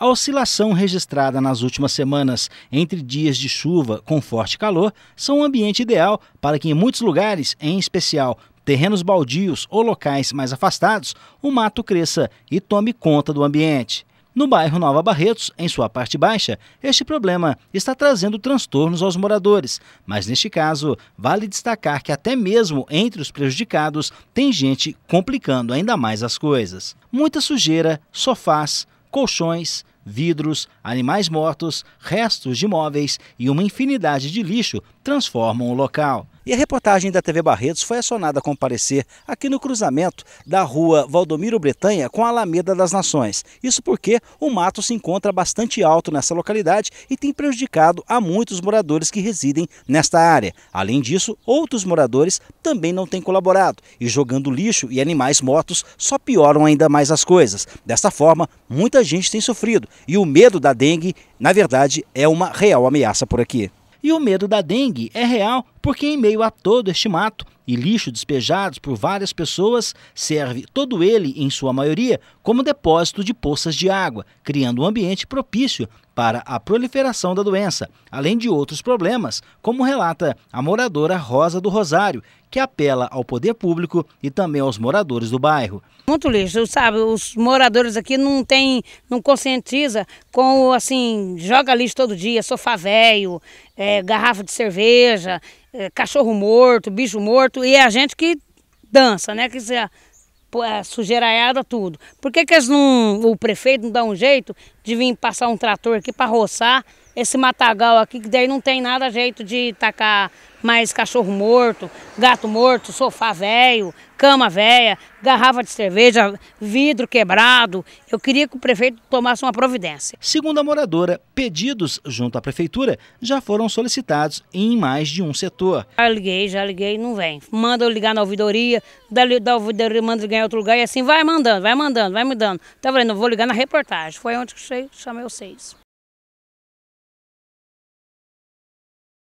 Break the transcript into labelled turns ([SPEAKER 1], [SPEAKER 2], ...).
[SPEAKER 1] A oscilação registrada nas últimas semanas entre dias de chuva com forte calor são um ambiente ideal para que em muitos lugares, em especial terrenos baldios ou locais mais afastados, o mato cresça e tome conta do ambiente. No bairro Nova Barretos, em sua parte baixa, este problema está trazendo transtornos aos moradores, mas neste caso, vale destacar que até mesmo entre os prejudicados tem gente complicando ainda mais as coisas. Muita sujeira, sofás, colchões, vidros, animais mortos, restos de móveis e uma infinidade de lixo transformam o local. E a reportagem da TV Barretos foi acionada a comparecer aqui no cruzamento da rua Valdomiro Bretanha com a Alameda das Nações. Isso porque o mato se encontra bastante alto nessa localidade e tem prejudicado a muitos moradores que residem nesta área. Além disso, outros moradores também não têm colaborado e jogando lixo e animais mortos só pioram ainda mais as coisas. Desta forma, muita gente tem sofrido e o medo da dengue, na verdade, é uma real ameaça por aqui. E o medo da dengue é real porque, em meio a todo este mato e lixo despejados por várias pessoas, serve todo ele, em sua maioria, como depósito de poças de água, criando um ambiente propício para a proliferação da doença, além de outros problemas, como relata a moradora Rosa do Rosário, que apela ao poder público e também aos moradores do bairro.
[SPEAKER 2] Muito lixo, sabe? Os moradores aqui não tem, não conscientiza com assim, joga lixo todo dia, sofá velho, é, garrafa de cerveja, cachorro morto, bicho morto, e é a gente que dança, né? Que é, sujeiraiada, tudo. Por que, que não, o prefeito não dá um jeito de vir passar um trator aqui para roçar esse matagal aqui, que daí não tem nada jeito de tacar mais cachorro morto, gato morto, sofá velho, cama velha, garrafa de cerveja, vidro quebrado. Eu queria que o prefeito tomasse uma providência.
[SPEAKER 1] Segundo a moradora, pedidos junto à prefeitura já foram solicitados em mais de um setor.
[SPEAKER 2] Já liguei, já liguei, não vem. Manda eu ligar na ouvidoria, da, ouvidoria manda ligar em outro lugar e assim vai mandando, vai mandando, vai mandando. Tá vendo? Eu vou ligar na reportagem. Foi onde que chamei vocês.